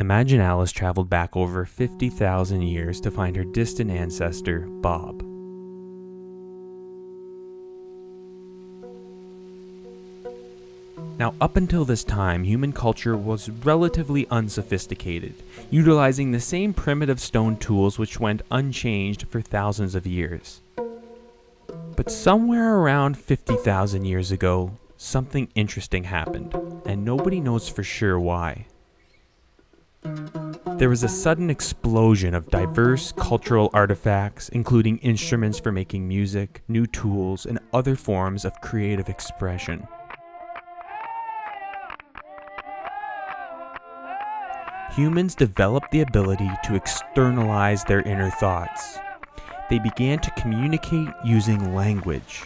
Imagine Alice traveled back over 50,000 years to find her distant ancestor, Bob. Now, up until this time, human culture was relatively unsophisticated, utilizing the same primitive stone tools which went unchanged for thousands of years. But somewhere around 50,000 years ago, something interesting happened, and nobody knows for sure why. There was a sudden explosion of diverse cultural artifacts, including instruments for making music, new tools, and other forms of creative expression. Humans developed the ability to externalize their inner thoughts. They began to communicate using language.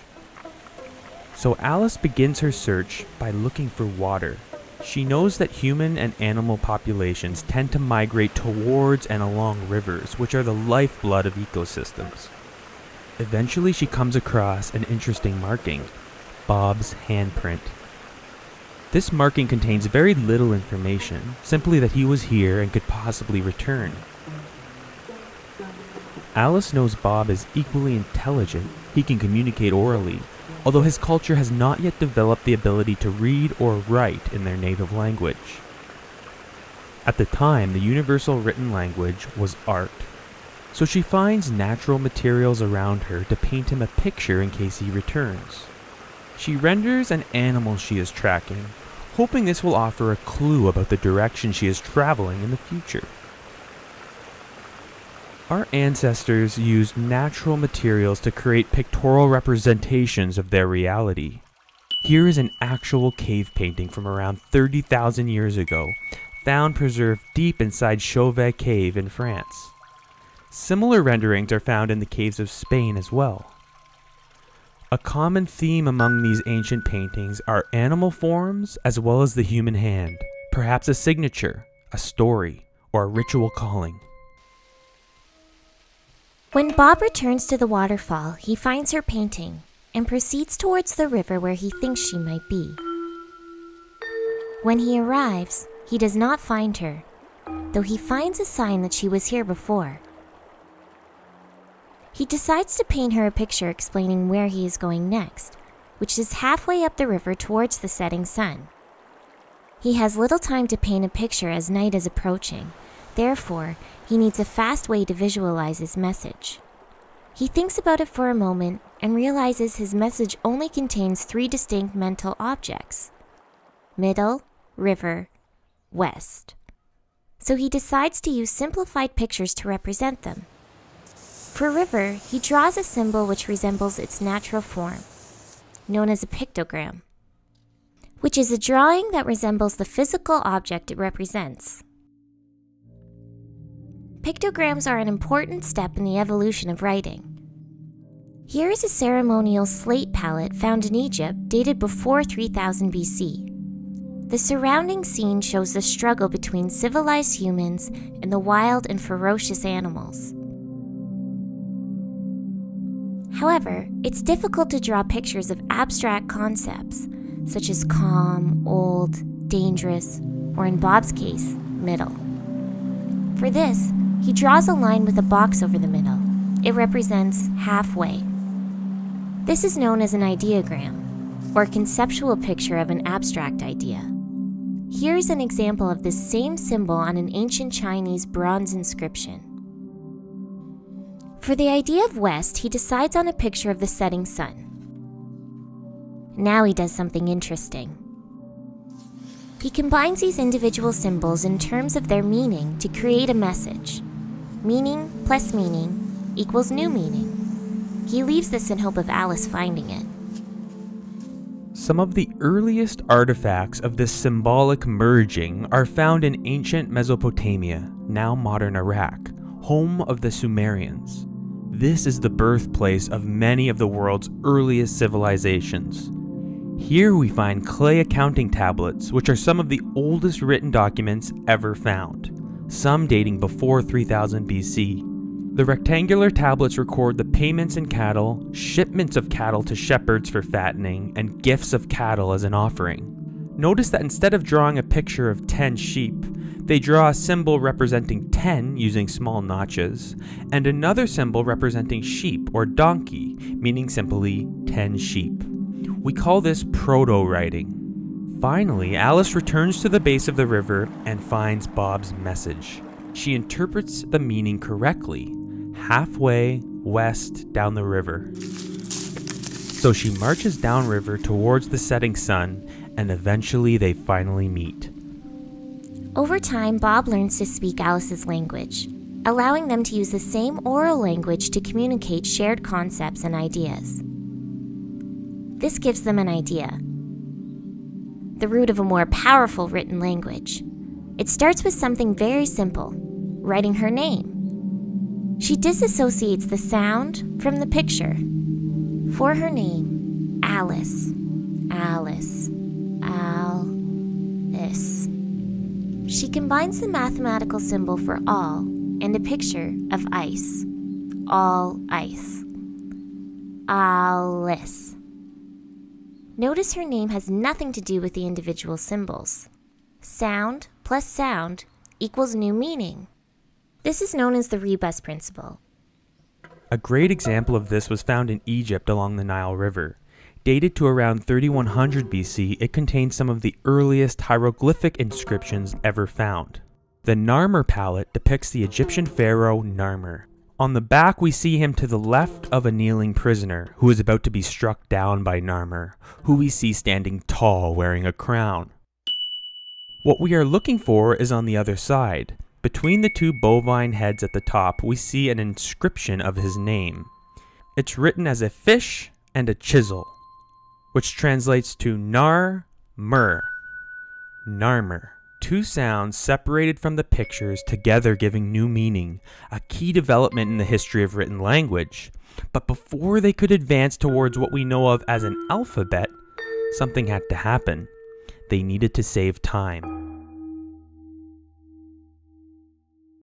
So Alice begins her search by looking for water. She knows that human and animal populations tend to migrate towards and along rivers, which are the lifeblood of ecosystems. Eventually, she comes across an interesting marking Bob's handprint. This marking contains very little information, simply that he was here and could possibly return. Alice knows Bob is equally intelligent, he can communicate orally, although his culture has not yet developed the ability to read or write in their native language. At the time, the universal written language was art, so she finds natural materials around her to paint him a picture in case he returns. She renders an animal she is tracking, hoping this will offer a clue about the direction she is traveling in the future. Our ancestors used natural materials to create pictorial representations of their reality. Here is an actual cave painting from around 30,000 years ago, found preserved deep inside Chauvet Cave in France. Similar renderings are found in the caves of Spain as well. A common theme among these ancient paintings are animal forms as well as the human hand, perhaps a signature, a story, or a ritual calling. When Bob returns to the waterfall, he finds her painting and proceeds towards the river where he thinks she might be. When he arrives, he does not find her, though he finds a sign that she was here before. He decides to paint her a picture explaining where he is going next, which is halfway up the river towards the setting sun. He has little time to paint a picture as night is approaching, therefore, he needs a fast way to visualize his message. He thinks about it for a moment and realizes his message only contains three distinct mental objects middle, river, west. So he decides to use simplified pictures to represent them. For river, he draws a symbol which resembles its natural form, known as a pictogram, which is a drawing that resembles the physical object it represents. Pictograms are an important step in the evolution of writing. Here is a ceremonial slate palette found in Egypt dated before 3000 BC. The surrounding scene shows the struggle between civilized humans and the wild and ferocious animals. However, it's difficult to draw pictures of abstract concepts, such as calm, old, dangerous, or in Bob's case, middle. For this, he draws a line with a box over the middle. It represents halfway. This is known as an ideogram, or conceptual picture of an abstract idea. Here's an example of this same symbol on an ancient Chinese bronze inscription. For the idea of west, he decides on a picture of the setting sun. Now he does something interesting. He combines these individual symbols in terms of their meaning to create a message. Meaning plus meaning equals new meaning. He leaves this in hope of Alice finding it. Some of the earliest artifacts of this symbolic merging are found in ancient Mesopotamia, now modern Iraq, home of the Sumerians. This is the birthplace of many of the world's earliest civilizations. Here we find clay accounting tablets, which are some of the oldest written documents ever found, some dating before 3000 BC. The rectangular tablets record the payments in cattle, shipments of cattle to shepherds for fattening, and gifts of cattle as an offering. Notice that instead of drawing a picture of 10 sheep, They draw a symbol representing 10 using small notches, and another symbol representing sheep or donkey, meaning simply 10 sheep. We call this proto writing. Finally, Alice returns to the base of the river and finds Bob's message. She interprets the meaning correctly halfway west down the river. So she marches downriver towards the setting sun, and eventually they finally meet. Over time, Bob learns to speak Alice's language, allowing them to use the same oral language to communicate shared concepts and ideas. This gives them an idea the root of a more powerful written language. It starts with something very simple writing her name. She disassociates the sound from the picture. For her name, Alice. Alice. Al, Alice. She combines the mathematical symbol for all and a picture of ice. All ice. Alice. Notice her name has nothing to do with the individual symbols. Sound plus sound equals new meaning. This is known as the rebus principle. A great example of this was found in Egypt along the Nile River. Dated to around 3100 BC, it contains some of the earliest hieroglyphic inscriptions ever found. The Narmer palette depicts the Egyptian pharaoh Narmer. On the back, we see him to the left of a kneeling prisoner who is about to be struck down by Narmer, who we see standing tall wearing a crown. What we are looking for is on the other side. Between the two bovine heads at the top, we see an inscription of his name. It's written as a fish and a chisel which translates to nar mer, narmer. Two sounds separated from the pictures, together giving new meaning, a key development in the history of written language. But before they could advance towards what we know of as an alphabet, something had to happen. They needed to save time.